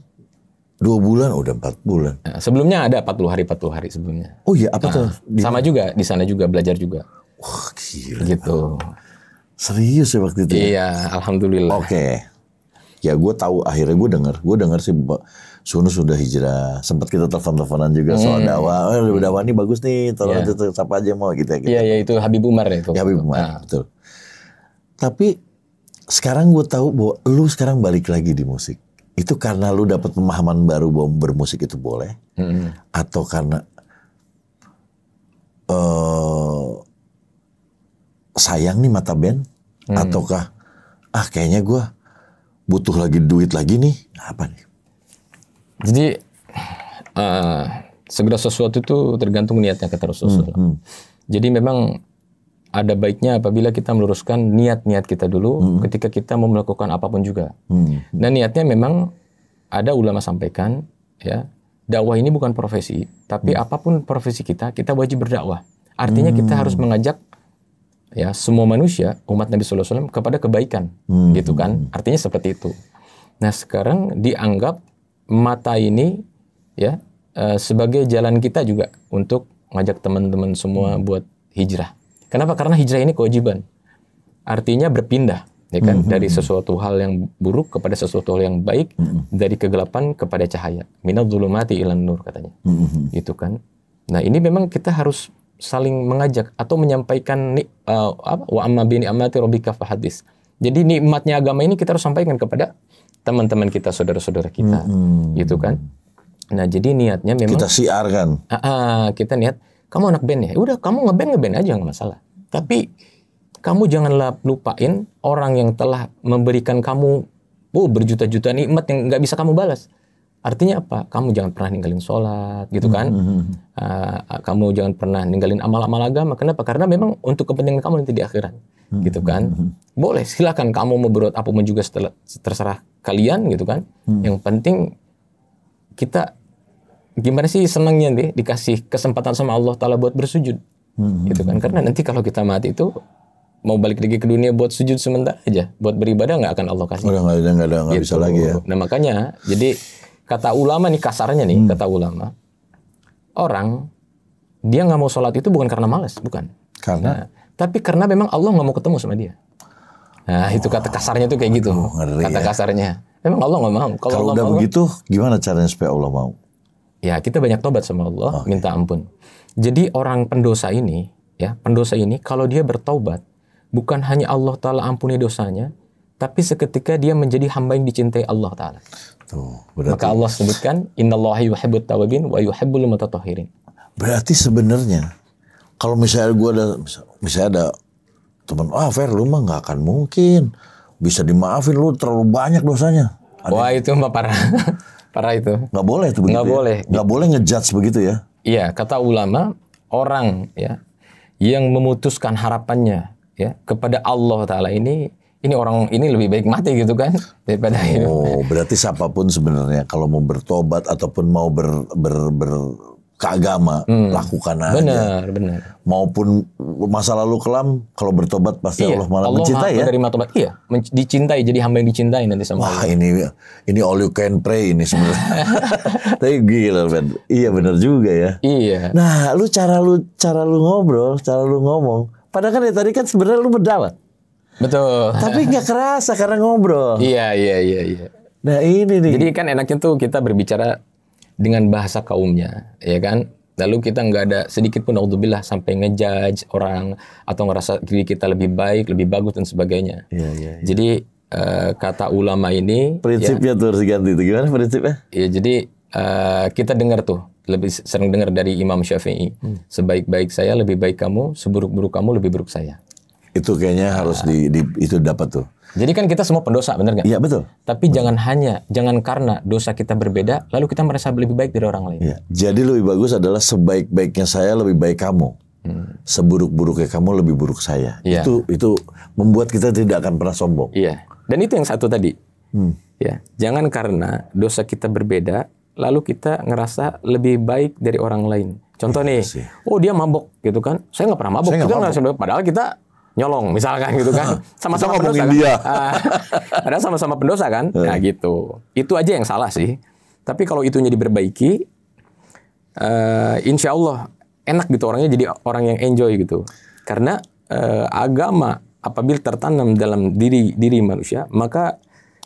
dua bulan udah empat bulan. Nah, sebelumnya ada 40 hari 40 hari sebelumnya. Oh iya apa tuh? Di- Sama juga di sana juga belajar juga Wah gila. gitu. Serius ya waktu itu. ya? Iya, alhamdulillah. Oke. Ya gue tahu akhirnya gue dengar, gue dengar sih Sunu sudah hijrah. Sempat kita telepon-teleponan juga soal dakwah. Oh, dakwah ini bagus nih, tolong Hmm. Iya. itu siapa aja mau gitu ya. Gitu. Iya, iya itu Habib Umar ya itu. Ya Habib Umar, Nah, betul. Tapi sekarang gue tahu bahwa lu sekarang balik lagi di musik. Itu karena lu dapat pemahaman baru bahwa bermusik itu boleh, mm-mm. atau karena eh sayang nih mata band, Hmm. ataukah ah kayaknya gue butuh lagi duit lagi nih, apa nih? Jadi eh, segala sesuatu itu tergantung niatnya kata Rasulullah. Hmm. Jadi memang ada baiknya apabila kita meluruskan niat-niat kita dulu ketika kita mau melakukan apa pun juga. Hmm. Dan niatnya memang ada ulama sampaikan ya dakwah ini bukan profesi, tapi apa pun profesi kita kita wajib berdakwah. Artinya kita harus mengajak ya semua manusia umat Nabi Sallallahu Alaihi Wasallam kepada kebaikan, Hmm. gitu kan? Artinya seperti itu. Nah sekarang dianggap mata ini ya eh, sebagai jalan kita juga untuk ngajak teman-teman semua buat hijrah. Kenapa? Karena hijrah ini kewajiban. Artinya berpindah, ya kan? Dari sesuatu hal yang buruk kepada sesuatu hal yang baik, dari kegelapan kepada cahaya. Minal zulumati ilan nur katanya. Hmm. Gitu kan. Nah, ini memang kita harus saling mengajak atau menyampaikan ni, eh, apa? Wa amma bini amati rabbika fahadis. Jadi nikmatnya agama ini kita harus sampaikan kepada teman-teman kita, saudara-saudara kita. Gitu kan. Nah, jadi niatnya memang Kita siarkan. Ah, ah, kita niat kamu anak band ya udah kamu ngeband ngeband aja nggak masalah tapi kamu janganlah lupain orang yang telah memberikan kamu oh berjuta-juta nikmat yang nggak bisa kamu balas artinya apa? Kamu jangan pernah ninggalin sholat gitu kan? Ah, kamu jangan pernah ninggalin amal-amal agama. Kenapa? Karena memang untuk kepentingan kamu nanti di akhirat gitu kan? boleh silakan kamu mau berbuat apa pun juga setelah terserah kalian gitu kan? Yang penting kita gimana sih senangnya nih dikasih kesempatan sama Allah Taala buat bersujud gitu kan? karena nanti kalau kita mati itu mau balik lagi ke dunia buat sujud sementara aja. Buat beribadah nggak akan Allah kasih. Udah nggak ada nggak ada nggak bisa Gitu. lagi ya. nah makanya jadi kata ulama nih kasarnya nih kata ulama orang dia nggak mau sholat itu bukan karena malas bukan. Karena? Nah, tapi karena memang Allah nggak mau ketemu sama dia. Nah itu kata kasarnya tuh kayak gitu. Ngeri kata ya. kasarnya. Memang Allah nggak mau. Kalau kalau Allah udah mau begitu gimana caranya supaya Allah mau? Ya, kita banyak tobat sama Allah, minta ampun. Jadi orang pendosa ini, ya, pendosa ini kalau dia bertaubat, bukan hanya Allah taala ampuni dosanya, tapi seketika dia menjadi hamba yang dicintai Allah taala. Tuh, berarti Maka Allah sebutkan, "Innallaha yuhibbut tawabin wa yuhibbul mutatahhirin." Berarti sebenarnya kalau misalnya gue ada misalnya ada teman, ah Fer lu mah nggak akan mungkin bisa dimaafin lu terlalu banyak dosanya. Wah, itu mah parah. (laughs) parah itu. Nggak boleh itu begitu. Nggak ya? boleh. Nggak boleh ngejudge begitu ya. Iya, kata ulama, orang ya yang memutuskan harapannya ya kepada Allah taala ini ini orang ini lebih baik mati gitu kan daripada hidup. Oh, berarti siapa pun sebenarnya kalau mau bertobat ataupun mau ber, ber, ber ke agama, lakukan aja. Benar, benar. Maupun masa lalu kelam, kalau bertobat pasti Iya, Allah malah Allah mencintai ya. menerima tobat. Iya, men- dicintai jadi hamba yang dicintai nanti sama Allah. Wah ini ini all you can pray ini sebenarnya. (laughs) Tapi gila Ben. Iya benar juga ya. Iya. Nah, lu cara lu cara lu ngobrol, cara lu ngomong. Padahal kan ya tadi kan sebenarnya lu berdakwah. Betul. Tapi nggak kerasa karena ngobrol. Iya, iya, iya, iya. Nah ini nih. Jadi kan enaknya tuh kita berbicara dengan bahasa kaumnya, ya kan? Lalu kita nggak ada sedikit pun naudzubillah sampai ngejudge orang atau ngerasa diri kita lebih baik, lebih bagus dan sebagainya. Iya, iya. Jadi eh, kata ulama ini, Prinsipnya tuh harus diganti itu gimana prinsipnya? ya jadi eh, kita dengar tuh lebih sering dengar dari Imam Syafi'i, sebaik-baik saya lebih baik kamu, seburuk-buruk kamu lebih buruk saya. Itu kayaknya harus di, di- itu dapat tuh. Jadi kan kita semua pendosa, benar nggak? Iya betul. Tapi jangan hanya, jangan karena dosa kita berbeda, lalu kita merasa lebih baik dari orang lain. Iya. Jadi lebih bagus adalah sebaik-baiknya saya lebih baik kamu. Seburuk-buruknya kamu lebih buruk saya. Hmm. Iya. Itu itu membuat kita tidak akan pernah sombong. Iya. Dan itu yang satu tadi. Hmm. Ya, jangan karena dosa kita berbeda, lalu kita ngerasa lebih baik dari orang lain. Contoh nih, sih. oh dia mabok gitu kan? Saya nggak pernah mabok. Saya kita ngerasa lebih- padahal kita nyolong misalkan gitu kan. (laughs) Sama-sama pendosa. dia. Kan? (laughs) Ah, padahal sama-sama pendosa kan? Nah gitu. Itu aja yang salah sih. Tapi kalau itunya diperbaiki, eh, insya Allah enak gitu orangnya jadi orang yang enjoy gitu. Karena eh, agama apabila tertanam dalam diri diri manusia, maka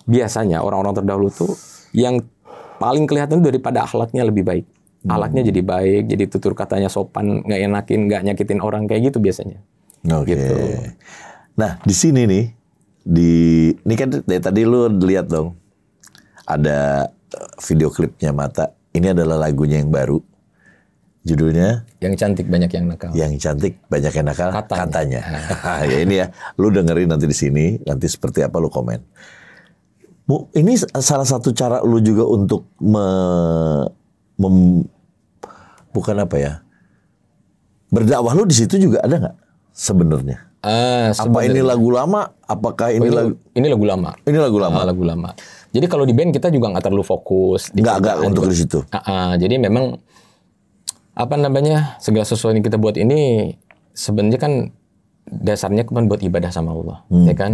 biasanya orang-orang terdahulu tuh yang paling kelihatan daripada akhlaknya lebih baik. Akhlaknya jadi baik, jadi tutur katanya sopan, nggak enakin, nggak nyakitin orang kayak gitu biasanya. Oke. Gitu. Nah di sini nih di ini kan dari tadi lu lihat dong ada eh, video klipnya mata. Ini adalah lagunya yang baru. Judulnya Yang cantik banyak yang nakal. yang cantik banyak yang nakal Katanya. katanya. (laughs) ya ini ya, lu dengerin nanti di sini, nanti seperti apa lu komen. Bu, ini salah satu cara lu juga untuk me, mem- bukan apa ya? Berdakwah lu di situ juga ada nggak sebenarnya? Ah, Apa ini lagu lama? Apakah ini ini, lagu ini lagu lama. ini lagu lama? Ah, lagu lama. Jadi kalau di band kita juga nggak terlalu fokus. enggak kerjaan untuk di situ. Ah, ah, jadi memang apa namanya segala sesuatu yang kita buat ini sebenarnya kan dasarnya cuma buat ibadah sama Allah, Hmm, ya kan?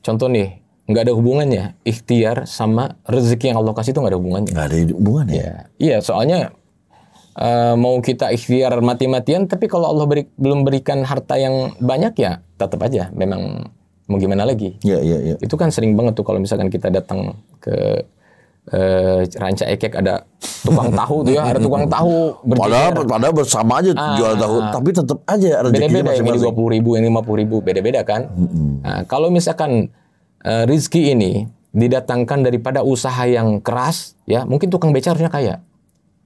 Contoh nih, nggak ada hubungannya ikhtiar sama rezeki yang Allah kasih itu nggak ada hubungannya. Nggak ada hubungannya. Ya, iya soalnya eh, mau kita ikhtiar mati-matian, tapi kalau Allah beri- belum berikan harta yang banyak ya tetap aja memang mau gimana lagi. Iya, iya, iya. Itu kan sering banget tuh kalau misalkan kita datang ke eh, Ranca Ekek ada tukang tahu tuh ya, ada (laughs) tukang tahu Padahal, berjejer. padahal bersama aja jual tahu, tapi tetap aja Ah. Beda-beda yang ini dua puluh ribu, yang lima puluh ribu, beda-beda kan. Nah, kalau misalkan eh, rizki ini didatangkan daripada usaha yang keras, ya mungkin tukang beca harusnya kaya.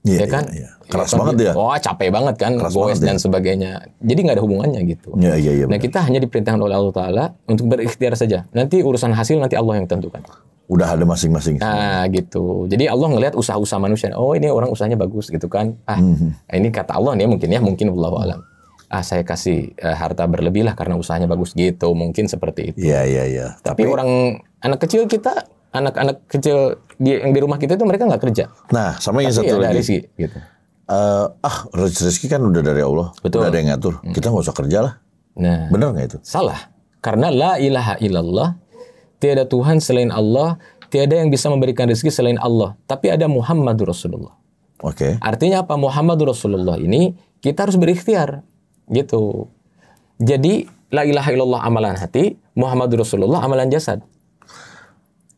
Iya, ya kan? iya, iya. Keras Ya kan? banget ya. Wah capek banget kan, Keras goes dan sebagainya. Jadi nggak ada hubungannya gitu. Iya, iya, iya. Nah kita hanya diperintahkan oleh Allah Taala untuk berikhtiar saja. Nanti urusan hasil nanti Allah yang tentukan. Udah ada masing-masing. Nah gitu. Jadi Allah ngelihat usaha-usaha manusia. Oh ini orang usahanya bagus gitu kan. Ah Mhm. ini kata Allah nih mungkin ya mungkin Allah alam. Ah saya kasih eh, harta berlebih lah karena usahanya bagus gitu. Mungkin seperti itu. Iya, iya, iya. Tapi orang anak kecil kita, anak-anak kecil di, yang di rumah kita itu mereka nggak kerja. Nah, sama yang satu ada lagi. rezeki gitu. Eh, ah, rezeki kan udah dari Allah. Betul. Udah ada yang ngatur. Kita nggak usah kerja lah. Nah Bener nggak itu? salah. Karena la ilaha illallah, tiada Tuhan selain Allah, tiada yang bisa memberikan rezeki selain Allah. Tapi ada Muhammadur Rasulullah. Oke. Artinya apa? Muhammadur Rasulullah ini kita harus berikhtiar. Gitu. Jadi la ilaha illallah amalan hati, Muhammadur Rasulullah amalan jasad.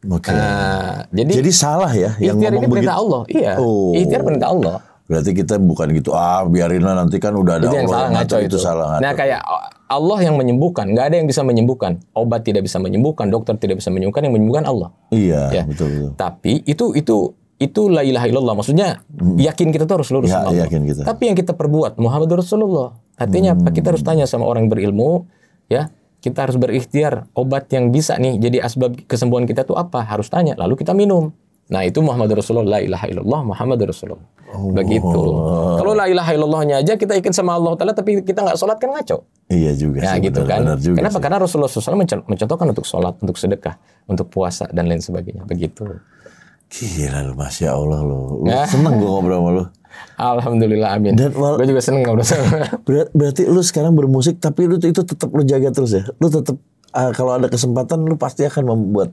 Oke. Nah, jadi, Jadi salah ya yang ikhtiar ini ngomong perintah begitu. Allah. Iya. Oh. Ikhtiar perintah Allah. Berarti kita bukan gitu. Ah, biarinlah nanti kan udah ada itu yang Allah salah yang ngaco ngatur, itu. salah ngatur. Nah kayak Allah yang menyembuhkan, nggak ada yang bisa menyembuhkan. Obat tidak bisa menyembuhkan, dokter tidak bisa menyembuhkan, yang menyembuhkan Allah. iya, Ya. betul betul. Tapi itu itu itu la ilaha illallah. Maksudnya yakin kita tuh harus lurus Ya, sama Allah. yakin kita. Tapi yang kita perbuat Muhammad Rasulullah. Artinya apa? Kita harus tanya sama orang berilmu, ya. Kita harus berikhtiar obat yang bisa nih jadi asbab kesembuhan kita tuh apa? Harus tanya. Lalu kita minum. Nah itu Muhammad Rasulullah, la ilaha illallah Muhammad Rasulullah. Oh. Begitu. Kalau la ilaha illallahnya aja kita ikut sama Allah Taala tapi kita nggak sholat kan ngaco. Iya juga Nah sih. gitu benar, kan. benar juga Kenapa? sih. Karena Rasulullah SAW mencon- mencontohkan untuk sholat, untuk sedekah, untuk puasa dan lain sebagainya. Begitu. Gila lu, Masya Allah lu. Lu Ya. seneng gue ngobrol sama lu. Alhamdulillah amin. Dan wal- Gue juga seneng ngobrol sama. (laughs) Ber- berarti lu sekarang bermusik tapi lu itu tetap lu jaga terus ya. Lu tetap ah, kalau ada kesempatan lu pasti akan membuat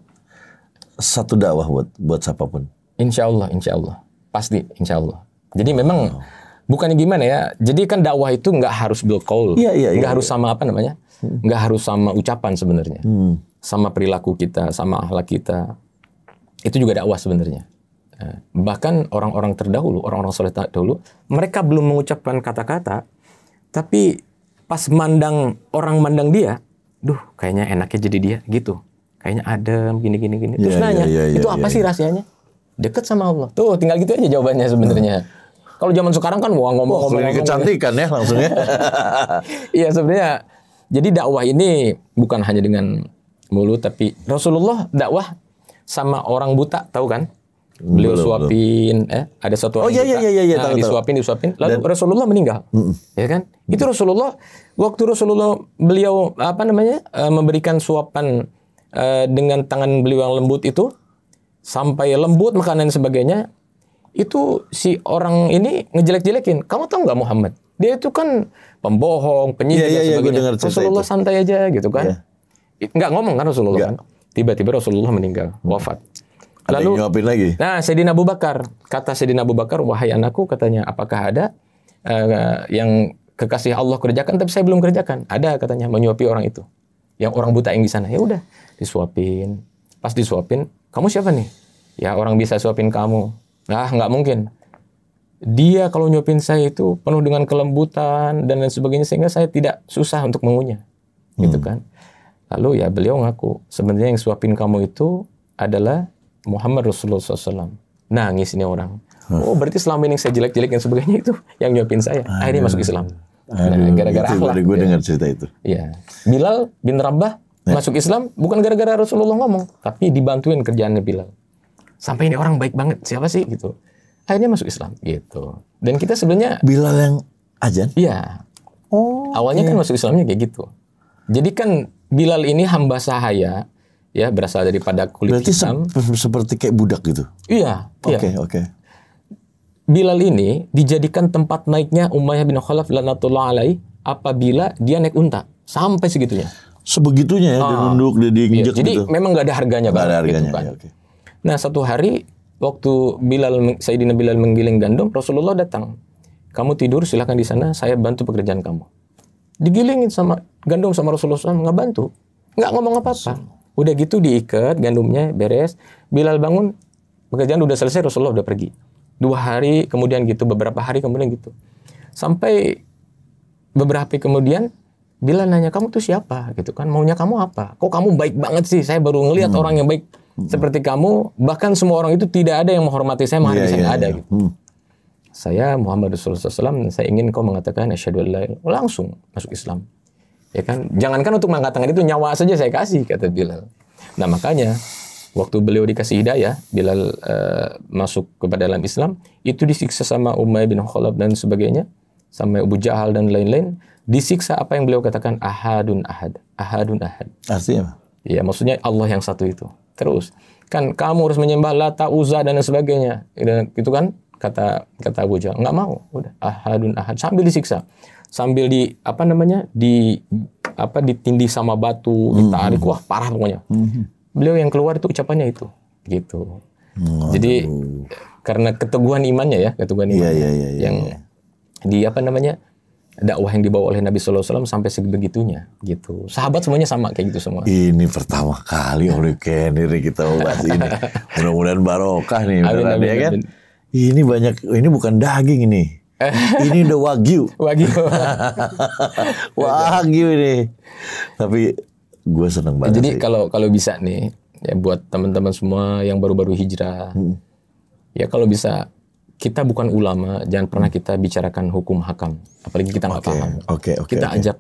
satu dakwah buat buat siapa pun. Insya Allah, insya Allah. Pasti, insya Allah. Jadi memang bukannya gimana ya. Jadi kan dakwah itu nggak harus bil qaul. Iya, iya, Nggak iya, harus sama apa namanya. Nggak harus sama ucapan sebenarnya. Hmm. Sama perilaku kita, sama akhlak kita. Itu juga dakwah sebenarnya. Eh, Bahkan orang-orang terdahulu, orang-orang soleh terdahulu, mereka belum mengucapkan kata-kata, tapi pas mandang orang mandang dia, duh kayaknya enaknya jadi dia gitu. Kayaknya adem gini gini. Terus Iya, nanya, iya, iya, itu iya, apa iya. sih rahasianya? Deket sama Allah. Tuh tinggal gitu aja jawabannya sebenarnya. Kalau zaman sekarang kan wah ngomong Oh, ngomong, ngomong. kecantikan ya langsung ya. (laughs) Iya sebenarnya. Jadi dakwah ini bukan hanya dengan mulut tapi Rasulullah dakwah sama orang buta tahu kan? Beliau Belum, suapin eh ada satu Oh, orang iya, buta. iya, iya, iya, nah, tahu, tahu. disuapin disuapin lalu Rasulullah meninggal. Ya kan? Itu Rasulullah waktu Rasulullah beliau apa namanya? eh, memberikan suapan eh, dengan tangan beliau yang lembut itu sampai lembut makanan dan sebagainya itu si orang ini ngejelek-jelekin. Kamu tahu nggak Muhammad? Dia itu kan pembohong, Iya, penyihir iya, dan iya, gue sebagainya. cerita Rasulullah itu. santai aja gitu kan. Iya. I- Nggak ngomong kan Rasulullah kan. Tiba-tiba Rasulullah meninggal, wafat. Lalu nyuapin lagi. Nah, Sayyidina Abu Bakar, kata Sayyidina Abu Bakar, wahai anakku, katanya, apakah ada eh, yang kekasih Allah kerjakan, tapi saya belum kerjakan. Ada katanya, menyuapi orang itu. Yang orang buta yang di sana. Ya udah, disuapin. Pas disuapin, kamu siapa nih? Ya orang bisa suapin kamu. Nah, nggak mungkin. Dia kalau nyuapin saya itu penuh dengan kelembutan dan lain sebagainya, sehingga saya tidak susah untuk mengunyah. Gitu kan. Lalu ya beliau ngaku, sebenarnya yang suapin kamu itu adalah Muhammad Rasulullah SAW. Nangis ini orang. Oh berarti selama ini saya jelek-jelek dan sebagainya itu yang nyuapin saya. Akhirnya masuk Islam. Nah, Aduh, gara-gara akhlak. gue ya. dengar cerita itu. Iya. Bilal bin Rabah masuk Islam bukan gara-gara Rasulullah ngomong, tapi dibantuin kerjaannya Bilal. Sampai ini orang baik banget, siapa sih gitu. Akhirnya masuk Islam gitu. Dan kita sebenarnya Bilal yang ajan. iya, Oh. awalnya kan masuk Islamnya kayak gitu. Jadi kan Bilal ini hamba sahaya ya berasal daripada kulit Berarti hitam. se- (laughs) seperti kayak budak gitu. Iya, iya. Oke, oke. Bilal ini dijadikan tempat naiknya Umayyah bin Khalaf lanatullah alaih apabila dia naik unta sampai segitunya. Sebegitunya ya, dia nunduk, dia Iya, diinjek jadi gitu. memang nggak ada harganya Nggak ada banget harganya. gitu kan. ya, oke. Nah satu hari waktu Bilal Sayyidina Bilal menggiling gandum Rasulullah datang. Kamu tidur silahkan di sana saya bantu pekerjaan kamu. Digilingin sama gandum sama Rasulullah SAW nggak bantu, nggak ngomong apa-apa. Udah gitu diikat gandumnya beres. Bilal bangun pekerjaan udah selesai Rasulullah udah pergi. Dua hari kemudian gitu beberapa hari kemudian gitu. Sampai beberapa hari kemudian Bilal nanya kamu tuh siapa gitu kan maunya kamu apa kok kamu baik banget sih saya baru ngelihat Hmm. orang yang baik seperti kamu bahkan semua orang itu tidak ada yang menghormati saya menghargai Iya, saya nggak ada iya. gitu Hmm. saya Muhammad Rasulullah SAW saya ingin kau mengatakan asyhadu an la ilaha illallah." langsung masuk Islam ya kan jangankan untuk mengangkat tangan itu nyawa saja saya kasih kata Bilal nah makanya waktu beliau dikasih hidayah Bilal eh, masuk kepada dalam Islam itu disiksa sama Umayyah bin Khalaf dan sebagainya sama Abu Jahal dan lain-lain disiksa apa yang beliau katakan ahadun ahad ahadun ahad Artinya? Ya, maksudnya Allah yang satu itu. Terus kan kamu harus menyembah Lata, Uzza dan sebagainya. Dan Itu kan kata kata Abu Jahal. Nggak mau. Udah ahadun ahad sambil disiksa. Sambil di apa namanya? di apa ditindih sama batu, ditarik wah parah pokoknya. Beliau yang keluar itu ucapannya itu. Gitu. Jadi karena keteguhan imannya ya, keteguhan Iya, imannya iya, iya, iya, yang di apa namanya? dakwah yang dibawa oleh Nabi Sallallahu Alaihi Wasallam sampai sebegitunya gitu. Sahabat semuanya sama kayak gitu semua. Ini pertama kali (laughs) oleh Kenny kita bahas ini. (laughs) Mudah-mudahan barokah nih Amin, amin, ya kan. amin. Ini banyak, ini bukan daging ini. (laughs) ini udah wagyu. Wagyu. (laughs) Wagyu ini. Tapi gue seneng banget Jadi sih. kalau kalau bisa nih ya buat teman-teman semua yang baru-baru hijrah. Ya kalau bisa kita bukan ulama, jangan pernah kita bicarakan hukum hakam, apalagi kita nggak Oke, paham. oke, oke, kita oke. ajak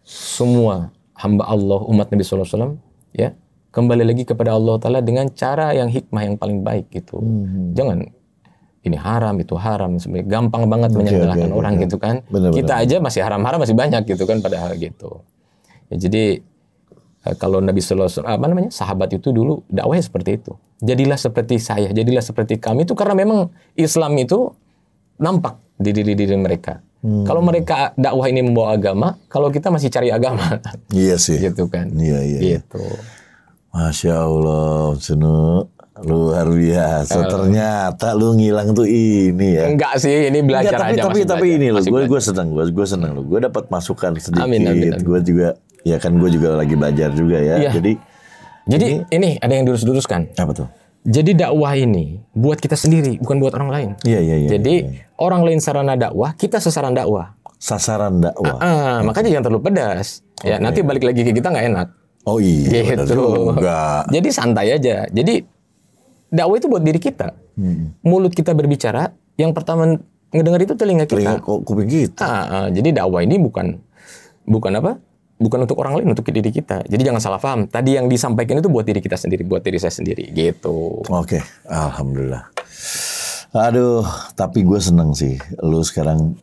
semua hamba Allah umat Nabi Sallallahu Alaihi Wasallam ya kembali lagi kepada Allah Taala dengan cara yang hikmah yang paling baik gitu. Hmm. Jangan ini haram itu haram sebenarnya gampang banget menyalahkan oke, orang oke. gitu kan. Benar, Kita aja masih haram-haram masih banyak gitu kan pada hal gitu. Ya, jadi eh, kalau Nabi Sallallahu Alaihi Wasallam apa namanya sahabat itu dulu dakwahnya seperti itu. Jadilah seperti saya, jadilah seperti kami itu karena memang Islam itu nampak di diri diri mereka. Hmm. Kalau mereka dakwah ini membawa agama, kalau kita masih cari agama, Iya sih. (laughs) gitu kan. Iya iya. iya. Gitu. Masya Allah, Sunu. Luar biasa. Eh. Ternyata lu ngilang tuh ini ya. Enggak sih, ini belajar Enggak, tapi aja. tapi masih tapi belajar, ini loh, gue gue seneng, gue gue seneng loh. Gue dapat masukan sedikit. Amin, amin, amin. Gue juga, ya kan gue juga lagi belajar juga ya. Iya. Jadi Jadi ini ada yang dilurus-luruskan. apa tuh? Jadi dakwah ini buat kita sendiri, bukan buat orang lain. Iya iya iya. Jadi orang lain sarana dakwah, kita sesaran dakwah. sasaran dakwah. Ah, makanya jangan terlalu pedas. Ya, nanti balik lagi ke kita nggak enak. Oh iya, Gitu. juga. Jadi santai aja. Jadi dakwah itu buat diri kita. Hmm. Mulut kita berbicara, yang pertama ngedengar itu telinga kita. Telinga kok kuping kita. Ah, ah, jadi dakwah ini bukan bukan apa? Bukan untuk orang lain, untuk diri kita. Jadi jangan salah paham. Tadi yang disampaikan itu buat diri kita sendiri, buat diri saya sendiri, gitu. Oke, alhamdulillah. Aduh, tapi gue seneng sih. Lu sekarang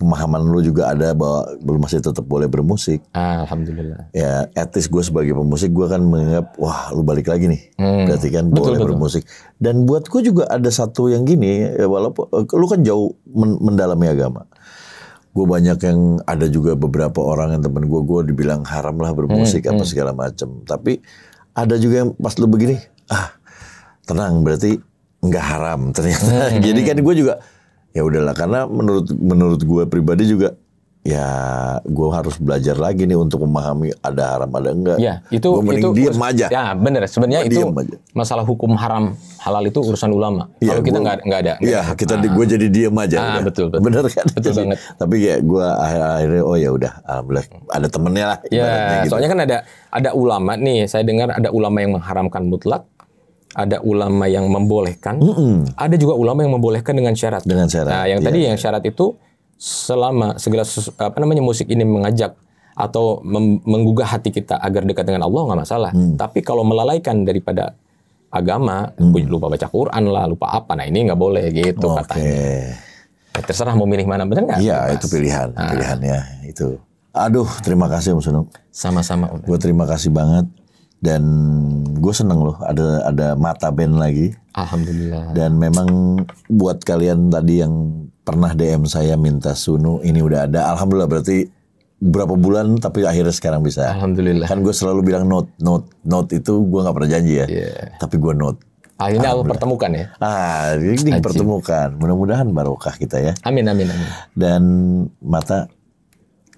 pemahaman lu juga ada bahwa belum masih tetap boleh bermusik. Alhamdulillah. Ya, etis gue sebagai pemusik gue kan menganggap wah lu balik lagi nih. Hmm. Berarti kan Betul, boleh betul. bermusik. Dan buat gue juga ada satu yang gini, ya walaupun eh, lu kan jauh men- mendalami agama. Gue banyak yang ada juga beberapa orang yang temen gue, gue dibilang haram lah bermusik Hmm, apa segala macam. Tapi ada juga yang pas lu begini, ah tenang berarti nggak haram ternyata. Hmm, Jadi kan gue juga ya udahlah karena menurut menurut gue pribadi juga ya gue harus belajar lagi nih untuk memahami ada haram ada enggak. Ya, itu Gua itu diem aja. Ya, benar. Sebenarnya Gua itu aja. masalah hukum haram halal itu urusan ulama. Iya, Kalau kita nggak nggak ada. Iya, kita gue jadi diem aja. Ah, udah. betul, betul. Bener kan? Betul Jadi, banget. Tapi ya gue akhir-akhirnya oh ya udah, alhamdulillah ada temennya lah. Ya, ibaratnya gitu. soalnya kan ada ada ulama nih. Saya dengar ada ulama yang mengharamkan mutlak, ada ulama yang membolehkan, ada juga ulama yang membolehkan dengan syarat. Dengan syarat, Nah, yang iya, tadi yang syarat itu selama segala apa namanya musik ini mengajak atau menggugah hati kita agar dekat dengan Allah nggak masalah. Hmm. Tapi kalau melalaikan daripada agama, lupa baca Quran lah, lupa apa, nah ini nggak boleh gitu Oke. katanya. Ya, terserah mau milih mana bener nggak? Iya, itu pilihan, Ah. pilihannya itu. Aduh, terima kasih Om Sunung. Sama-sama. Gue terima kasih banget dan gue seneng loh ada ada mata band lagi Alhamdulillah. dan memang buat kalian tadi yang pernah DM saya minta Sunu ini udah ada. Alhamdulillah berarti berapa bulan tapi akhirnya sekarang bisa. Alhamdulillah. Kan gue selalu bilang note, note, note itu gue nggak pernah janji ya. Iya. Tapi gue note. Akhirnya Allah pertemukan ya. Ah, ini dipertemukan. Mudah-mudahan barokah kita ya. Amin amin amin. Dan mata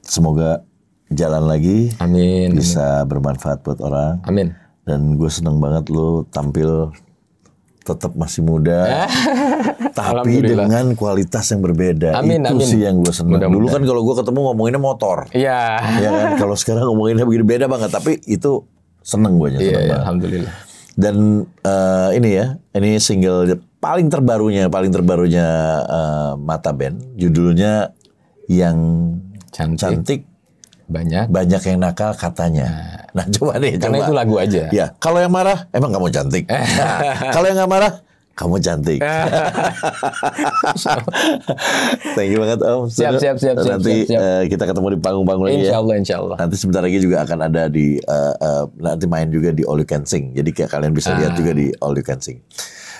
semoga jalan lagi Amin. bisa bermanfaat buat orang. Amin. Dan gue seneng banget lo tampil tetap masih muda, (laughs) tapi dengan kualitas yang berbeda. Amin, Itu amin. sih yang gue seneng. Mudah-mudahan. Dulu kan kalau gue ketemu ngomonginnya motor, Iya. ya kan. Kalau sekarang ngomonginnya begini beda banget. Tapi itu seneng gue Iya, iya, banget. alhamdulillah. Dan eh, ini ya, ini single paling terbarunya, paling terbarunya eh, Mata Band. Judulnya yang Cantik. cantik Banyak. banyak yang nakal katanya. Nah coba deh, Karena coba. itu lagu aja. Ya, kalau yang marah emang kamu cantik. (laughs) Nah, kalau yang nggak marah kamu cantik. (laughs) Thank you banget Om. Siap, siap, siap, siap, Nanti siap, siap. eh, kita ketemu di panggung-panggung lagi Insya ya. Allah, insya Allah. Nanti sebentar lagi juga akan ada di eh, eh, nanti main juga di All You Can Sing. Jadi kayak kalian bisa lihat Ah. juga di All You Can Sing.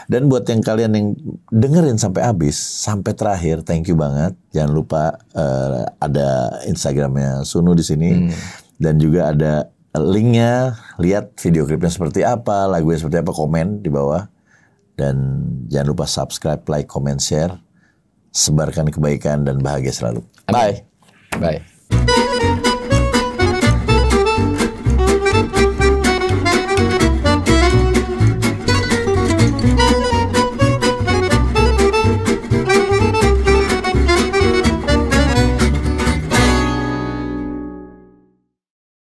Dan buat yang kalian yang dengerin sampai habis, sampai terakhir, thank you banget. Jangan lupa eh, ada Instagramnya Sunu di sini Hmm. dan juga ada linknya. Lihat video klipnya seperti apa, lagunya seperti apa, komen di bawah. Dan jangan lupa subscribe, like, comment, share. Sebarkan kebaikan dan bahagia selalu. Bye. Bye.